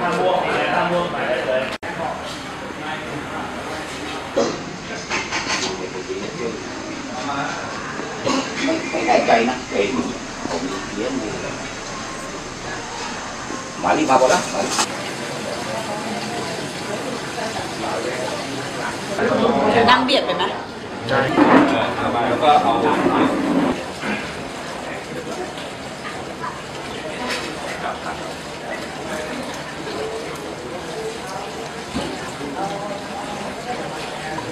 ทางม่วงทางม่วงไปเลย ไม่แน่ใจนะเองผมเลี้ยงอยู่มาลีมาบ่ละมาลี นั่งเบียดไปไหม แล้วก็เอา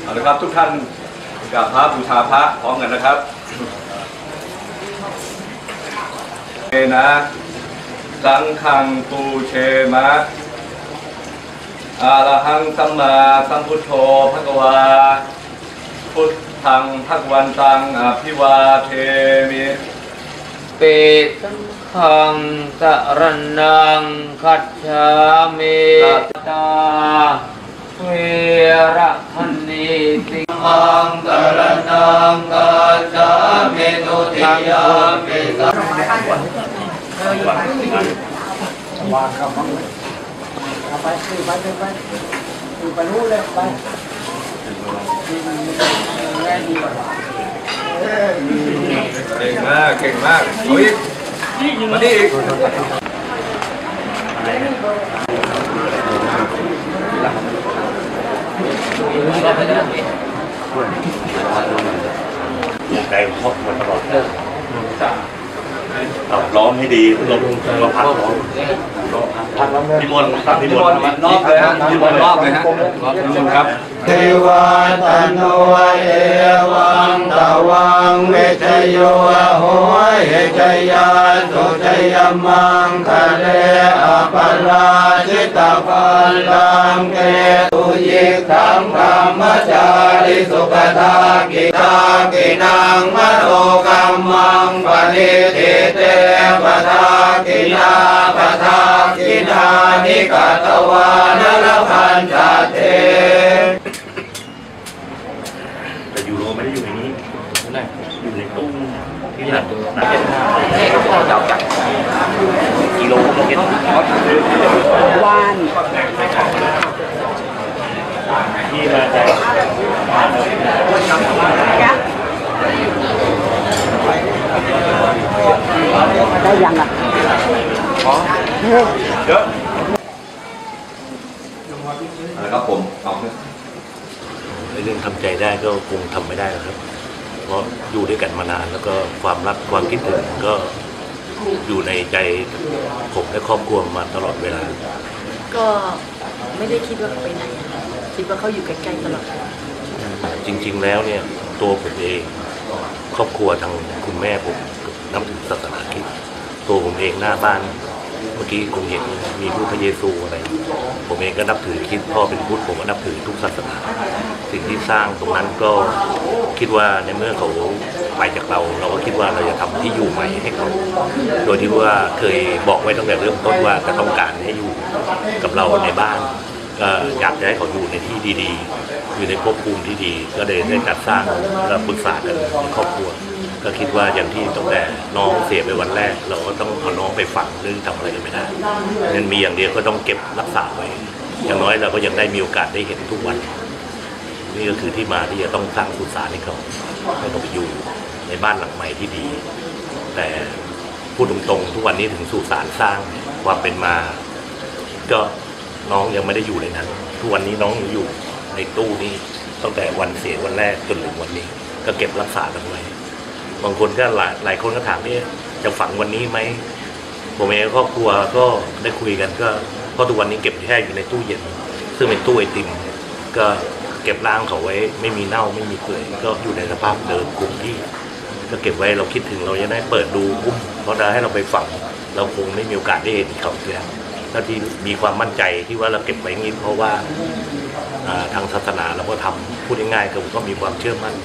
เอาละครับทุกท่านกราบพระบูชาพระพร้อมกันนะครับเอนะสังฆังปูเชมะอาระหังสัมมาสัมพุทโธภะคะวา พุทธังภะวันตังอภิวาเทมิเปสัง ขังสรนังคัจฉามิตาเวระพันนิสิมังสรนังคัจฉามิตุติยามิสังไปคือไปคือไปคือไปรู้เลยไปง่ายดีกว่าเก่งมากเก่งมากเอาอีก มานี่อีกใจครอบมันตลอดเอาล้อมให้ดีลมลมพัดล้อม นิมนต์ตั้งนินิมนต์นอกเลยฮะนิมนต์รอบเลยฮะรอบนิมนต์ครับเทวาตโนเอวังตวังเวชโยโหเหชยาสุชยมังคะเลอปราชิตปัลลังเกตุยิขังธรรมจาริสุขทากิตากินังมโนกัมมังปณิทิเตปทากินาปทา กินานิกาตวานรพันจเตแต่ยูโรไม่ได้อยู่ในนี้อยู่ในตู้ที่หลังนะกิโลโลเมตรวานที่มาจากได้ยังอะ เยอะเอาละครับผมเอาเถอะในเรื่องทำใจได้ก็คงทำไม่ได้หรอกครับ เพราะอยู่ด้วยกันมานานแล้วก็ความรักความคิดถึงก็อยู่ในใจผมและครอบครัวมาตลอดเวลา ก็ไม่ได้คิดว่าเขาไปไหนคิดว่าเขาอยู่ใกล้ๆตลอดจริง ๆ แล้วเนี่ยตัวผมเองครอบครัวทางคุณแม่ผมนับถือศาสนาคริสต์ตัวผมเองหน้าบ้าน เมื่อกี้คงเห็นมีรูปพระเยซูอะไร ผมเองก็นับถือคิดพ่อเป็นพุทธผมก็นับถือทุกศาสนา สิ่งที่สร้างตรงนั้นก็คิดว่าในเมื่อเขาไปจากเรา เราก็คิดว่าเราจะทำที่อยู่ใหม่ให้เขา โดยที่ว่าเคยบอกไว้ตั้งแต่เริ่มต้นว่าจะต้องการให้อยู่กับเราในบ้านก็อยากจะให้เขาอยู่ในที่ดีๆ อยู่ในภพภูมิที่ดี ก็เลยได้จัดสร้างและปรึกษากันในครอบครัว ก็คิดว่าอย่างที่ตั้งแต่น้องเสียไปวันแรก เราก็ต้องเอาน้องไปฝังหรือทำอะไรกันไม่ได้เงินมีอย่างเดียวก็ต้องเก็บรักษาไว้ อย่างน้อยเราก็ยังได้มีโอกาสได้เห็นทุกวัน นี่ก็คือที่มาที่จะต้องสร้างสุสานให้เขาให้เขาไปอยู่ในบ้านหลังใหม่ที่ดี แต่พูดตรงๆ ทุกวันนี้ถึงสุสานสร้างความเป็นมา ก็น้องยังไม่ได้อยู่ในนั้น ทุกวันนี้น้องอยู่ในตู้นี้ตั้งแต่วันเสียวันแรกจนถึงวันนี้ ก็เก็บรักษากันไว้ บางคนก็หลายหลายคนก็ถามเนี่ยจะฝังวันนี้ไหมผมเองครอบครัวก็ได้คุยกันก็เพราะทุกวันนี้เก็บแค่อยู่ในตู้เย็น ซึ่งเป็นตู้ไอติม ก็เก็บร่างเขาไว้ไม่มีเน่าไม่มีเปื่อยก็อยู่ในสภาพเดิมคงที่ ก็เก็บไว้เราคิดถึงเราจะได้เปิดดูอุ้มเพราะถ้าให้เราไปฝัง เราคงไม่มีโอกาสได้เห็นเขาอีกแล้วถ้าที่มีความมั่นใจที่ว่าเราเก็บไว้งี้เพราะว่าทางศาสนาเราก็ทำพูดง่ายๆก็ก็มีความเชื่อมั่น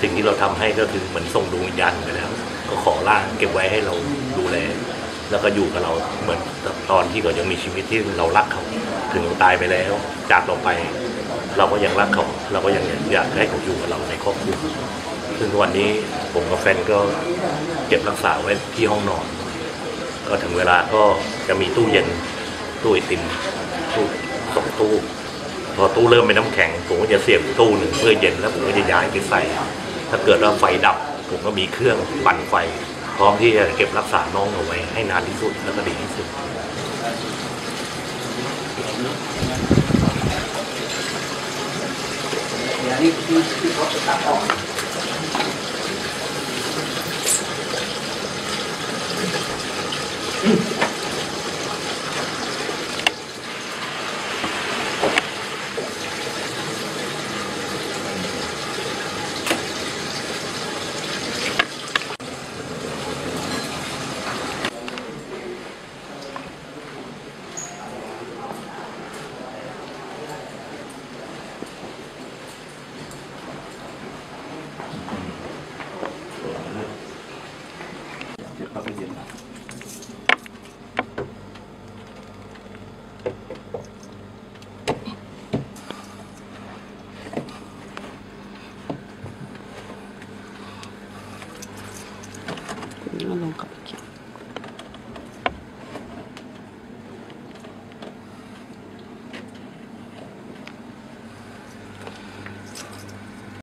สิ่งที่เราทำให้ก็คือเหมือนส่งดวงวิญญาณไปแล้ว ก็ขอร่างเก็บไว้ให้เราดูแล แล้วก็อยู่กับเราเหมือนตอนที่เขายังมีชีวิตที่เรารักเขาถึงเราตายไปแล้ว จากเราไป เราก็ยังรักเขา เราก็ยังอยากให้เขาอยู่กับเราในครอบครัวซึ่งทุกวันนี้ผมกับแฟนก็เก็บรักษาไว้ที่ห้องนอน ก็ถึงเวลาก็จะมีตู้เย็นตู้ไอติมตู้สองตู้พอตู้เริ่มเป็นน้ำแข็งผมก็จะเสียบตู้หนึ่งเพื่อเย็นแล้วผมก็จะย้ายไปใส่ ถ้าเกิดว่าไฟดับ ผมก็มีเครื่องปั่นไฟ พร้อมที่จะเก็บรักษาน้องเอาไว้ให้นานที่สุดแล้วก็ดีที่สุดอืม こんなのがける。